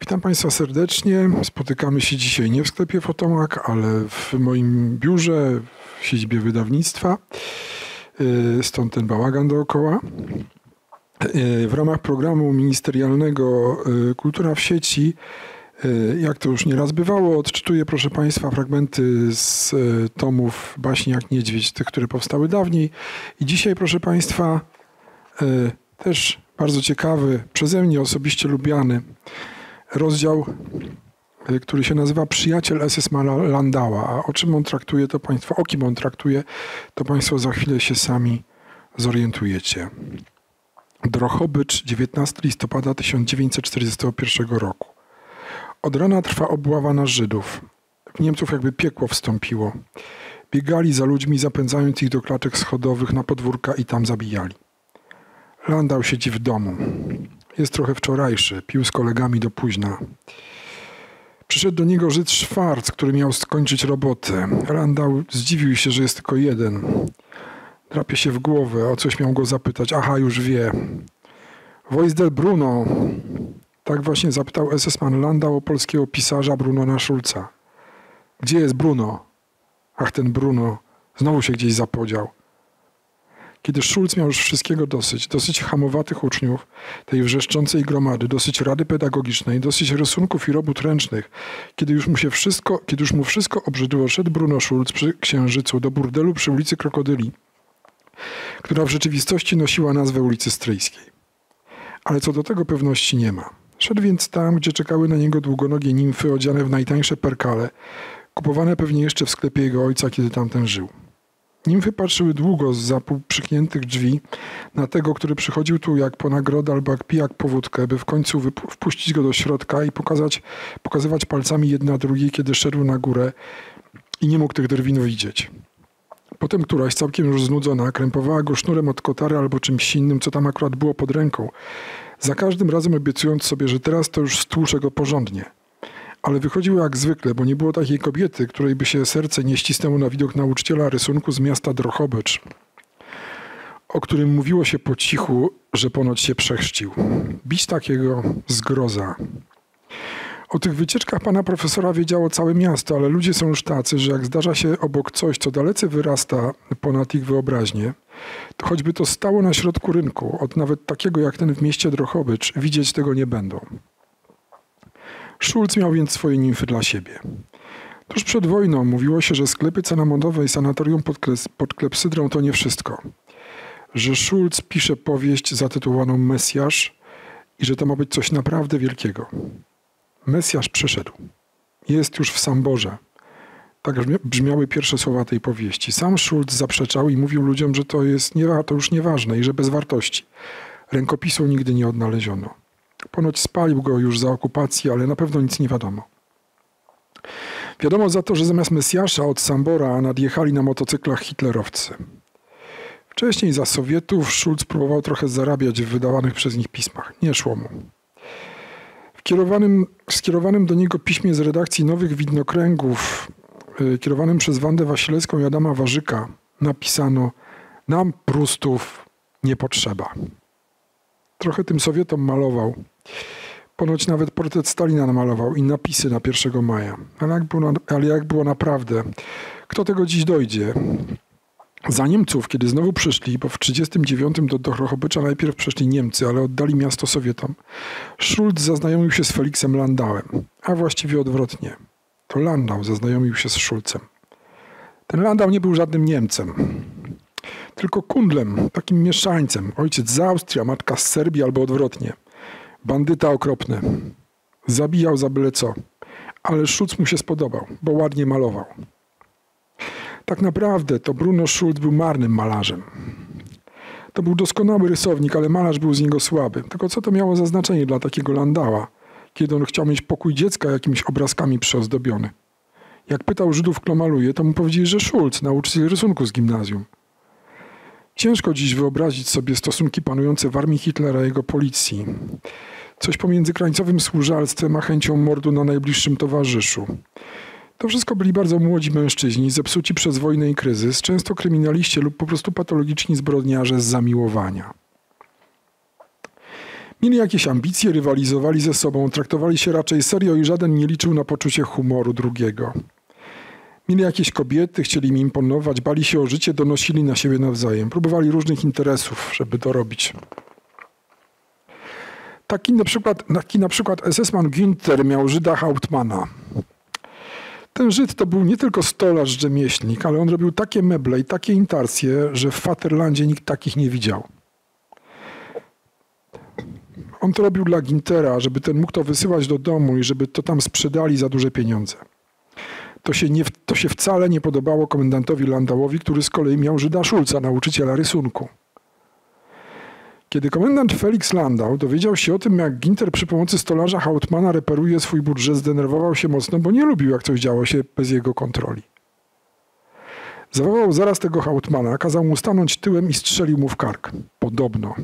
Witam Państwa serdecznie. Spotykamy się dzisiaj nie w sklepie Fotomak, ale w moim biurze w siedzibie wydawnictwa. Y, stąd ten bałagan dookoła. Y, w ramach programu ministerialnego y, Kultura w sieci, jak to już nieraz bywało, odczytuję, proszę Państwa, fragmenty z tomów Baśni jak Niedźwiedź, tych, które powstały dawniej. I dzisiaj, proszę Państwa, też bardzo ciekawy, przeze mnie osobiście lubiany rozdział, y, który się nazywa Przyjaciel SS Landała. A o czym on traktuje, to Państwo, o kim on traktuje, to Państwo za chwilę się sami zorientujecie. Drochobycz, 19 listopada 1941 roku. Od rana trwa obława na Żydów. W Niemców jakby piekło wstąpiło. Biegali za ludźmi, zapędzając ich do klaczek schodowych na podwórka i tam zabijali. Landau siedzi w domu. Jest trochę wczorajszy, pił z kolegami do późna. Przyszedł do niego Żyd Szwarc, który miał skończyć robotę. Randall zdziwił się, że jest tylko jeden. Drapie się w głowę, o coś miał go zapytać. Aha, już wie. Del Bruno. Tak właśnie zapytał SS-man Landau o polskiego pisarza Brunona Schulza. Gdzie jest Bruno? Ach, ten Bruno. Znowu się gdzieś zapodział. Kiedy Schulz miał już wszystkiego dosyć, dosyć hamowatych uczniów, tej wrzeszczącej gromady, dosyć rady pedagogicznej, dosyć rysunków i robót ręcznych, kiedy już mu się wszystko, kiedy już mu wszystko obrzydło, szedł Bruno Schulz przy księżycu do burdelu przy ulicy Krokodyli, która w rzeczywistości nosiła nazwę ulicy Stryjskiej. Ale co do tego pewności nie ma. Szedł więc tam, gdzie czekały na niego długonogie nimfy odziane w najtańsze perkale, kupowane pewnie jeszcze w sklepie jego ojca, kiedy tamten żył. Nimfy patrzyły długo z za przykniętych drzwi na tego, który przychodził tu jak po nagrodę albo jak pijak po wódkę, by w końcu wpuścić go do środka i pokazać, pokazywać palcami jedna drugiej, kiedy szedł na górę i nie mógł tych drwin widzieć. Potem któraś, całkiem już znudzona, krępowała go sznurem od kotary albo czymś innym, co tam akurat było pod ręką. Za każdym razem obiecując sobie, że teraz to już stłuszę go porządnie – ale wychodziło jak zwykle, bo nie było takiej kobiety, której by się serce nie ścisnęło na widok nauczyciela rysunku z miasta Drochobycz, o którym mówiło się po cichu, że ponoć się przechrzcił. Bić takiego zgroza. O tych wycieczkach pana profesora wiedziało całe miasto, ale ludzie są już tacy, że jak zdarza się obok coś, co dalece wyrasta ponad ich wyobraźnię, to choćby to stało na środku rynku, od nawet takiego jak ten w mieście Drochobycz, widzieć tego nie będą. Schulz miał więc swoje nimfy dla siebie. Tuż przed wojną mówiło się, że sklepy cenamonowe i sanatorium pod, pod klepsydrą to nie wszystko. Że Schulz pisze powieść zatytułowaną Mesjasz i że to ma być coś naprawdę wielkiego. Mesjasz przyszedł. Jest już w Samborze. Tak brzmiały pierwsze słowa tej powieści. Sam Schulz zaprzeczał i mówił ludziom, że to, jest nie, to już nieważne i że bez wartości. Rękopisu nigdy nie odnaleziono. Ponoć spalił go już za okupacji, ale na pewno nic nie wiadomo. Wiadomo za to, że zamiast Mesjasza od Sambora nadjechali na motocyklach hitlerowcy. Wcześniej za Sowietów Schulz próbował trochę zarabiać w wydawanych przez nich pismach. Nie szło mu. W kierowanym, skierowanym do niego piśmie z redakcji Nowych Widnokręgów, yy, kierowanym przez Wandę Wasilewską i Adama Warzyka, napisano Nam Prustów nie potrzeba. Trochę tym Sowietom malował. Ponoć nawet portret Stalina namalował i napisy na 1 maja. Ale jak było, ale jak było naprawdę? Kto tego dziś dojdzie? Za Niemców, kiedy znowu przyszli, bo w 1939 do Drochobycza najpierw przyszli Niemcy, ale oddali miasto Sowietom, Schulz zaznajomił się z Felixem Landałem, a właściwie odwrotnie. To Landau zaznajomił się z Schulzem. Ten Landau nie był żadnym Niemcem tylko kundlem, takim mieszańcem. Ojciec z Austrii, a matka z Serbii albo odwrotnie. Bandyta okropny. Zabijał za byle co. Ale Schulz mu się spodobał, bo ładnie malował. Tak naprawdę to Bruno Schulz był marnym malarzem. To był doskonały rysownik, ale malarz był z niego słaby. Tylko co to miało za znaczenie dla takiego Landała, kiedy on chciał mieć pokój dziecka jakimiś obrazkami przyozdobiony? Jak pytał Żydów, kto maluje, to mu powiedzieli, że Schulz, nauczyciel rysunku z gimnazjum. Ciężko dziś wyobrazić sobie stosunki panujące w armii Hitlera i jego policji. Coś pomiędzy krańcowym służalstwem a chęcią mordu na najbliższym towarzyszu. To wszystko byli bardzo młodzi mężczyźni, zepsuci przez wojnę i kryzys, często kryminaliści lub po prostu patologiczni zbrodniarze z zamiłowania. Mieli jakieś ambicje, rywalizowali ze sobą, traktowali się raczej serio i żaden nie liczył na poczucie humoru drugiego. Mieli jakieś kobiety, chcieli im imponować, bali się o życie, donosili na siebie nawzajem. Próbowali różnych interesów, żeby to robić. Taki na przykład, taki na przykład SS-man Günther miał Żyda Hauptmana. Ten Żyd to był nie tylko stolarz, rzemieślnik, ale on robił takie meble i takie intarsje, że w Faterlandzie nikt takich nie widział. On to robił dla Gintera, żeby ten mógł to wysyłać do domu i żeby to tam sprzedali za duże pieniądze. To się, nie, to się wcale nie podobało komendantowi Landauowi, który z kolei miał Żyda Szulca, nauczyciela rysunku. Kiedy komendant Felix Landau dowiedział się o tym, jak Ginter przy pomocy stolarza Hautmana reperuje swój budżet, zdenerwował się mocno, bo nie lubił, jak coś działo się bez jego kontroli. Zawołał zaraz tego Hautmana, kazał mu stanąć tyłem i strzelił mu w kark. Podobno.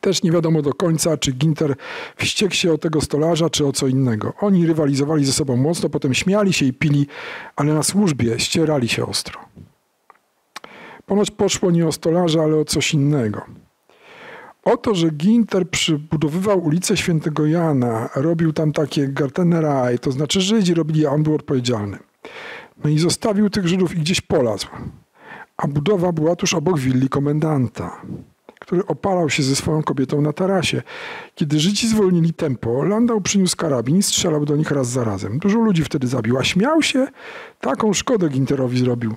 Też nie wiadomo do końca, czy Ginter wściekł się o tego stolarza, czy o co innego. Oni rywalizowali ze sobą mocno, potem śmiali się i pili, ale na służbie ścierali się ostro. Ponoć poszło nie o stolarza, ale o coś innego. O to, że Ginter przybudowywał ulicę Świętego Jana, robił tam takie Garteneraj, to znaczy Żydzi robili, a on był odpowiedzialny. No i zostawił tych Żydów i gdzieś polazł. A budowa była tuż obok willi komendanta który opalał się ze swoją kobietą na tarasie. Kiedy Żydzi zwolnili tempo, Landau przyniósł karabin i strzelał do nich raz za razem. Dużo ludzi wtedy zabił, a śmiał się, taką szkodę Ginterowi zrobił.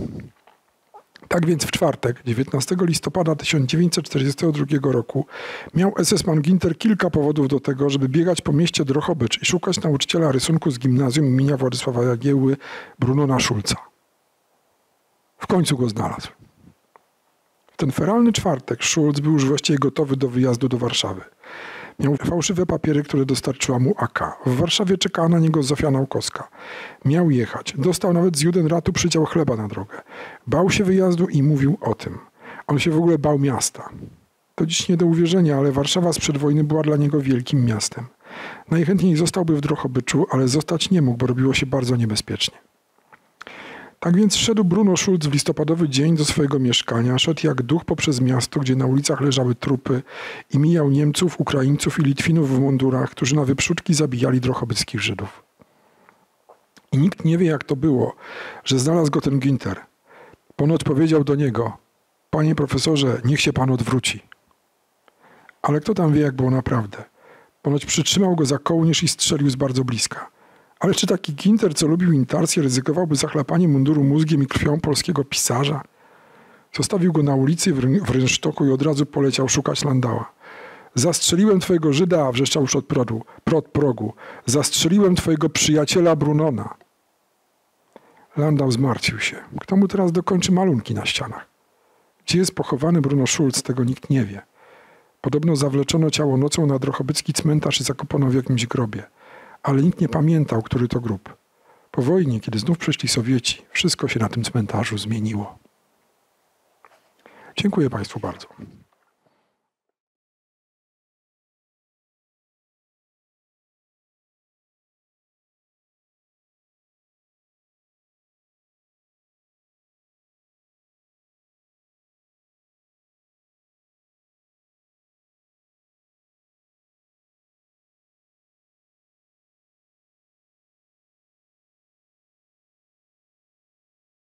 Tak więc w czwartek, 19 listopada 1942 roku, miał SS-man Ginter kilka powodów do tego, żeby biegać po mieście Drochobycz i szukać nauczyciela rysunku z gimnazjum imienia Władysława Jagieły Brunona Szulca. W końcu go znalazł ten feralny czwartek Schulz był już właściwie gotowy do wyjazdu do Warszawy. Miał fałszywe papiery, które dostarczyła mu AK. W Warszawie czekała na niego Zofia Naukowska. Miał jechać. Dostał nawet z Judenratu przydział chleba na drogę. Bał się wyjazdu i mówił o tym. On się w ogóle bał miasta. To dziś nie do uwierzenia, ale Warszawa sprzed wojny była dla niego wielkim miastem. Najchętniej zostałby w Drochobyczu, ale zostać nie mógł, bo robiło się bardzo niebezpiecznie. Tak więc szedł Bruno Schulz w listopadowy dzień do swojego mieszkania, szedł jak duch poprzez miasto, gdzie na ulicach leżały trupy i mijał Niemców, Ukraińców i Litwinów w mundurach, którzy na wyprzódki zabijali drochobyckich Żydów. I nikt nie wie, jak to było, że znalazł go ten Ginter. Ponoć powiedział do niego, panie profesorze, niech się pan odwróci. Ale kto tam wie, jak było naprawdę? Ponoć przytrzymał go za kołnierz i strzelił z bardzo bliska. Ale czy taki Ginter, co lubił intarsję, ryzykowałby zachlapanie munduru mózgiem i krwią polskiego pisarza? Zostawił go na ulicy w rynsztoku i od razu poleciał szukać Landała. Zastrzeliłem twojego Żyda, wrzeszczał już od produ, prod progu. Zastrzeliłem twojego przyjaciela Brunona. Landau zmartwił się. Kto mu teraz dokończy malunki na ścianach? Gdzie jest pochowany Bruno Schulz, tego nikt nie wie. Podobno zawleczono ciało nocą na Drochobycki cmentarz i zakopano w jakimś grobie ale nikt nie pamiętał, który to grób. Po wojnie, kiedy znów przyszli Sowieci, wszystko się na tym cmentarzu zmieniło. Dziękuję Państwu bardzo.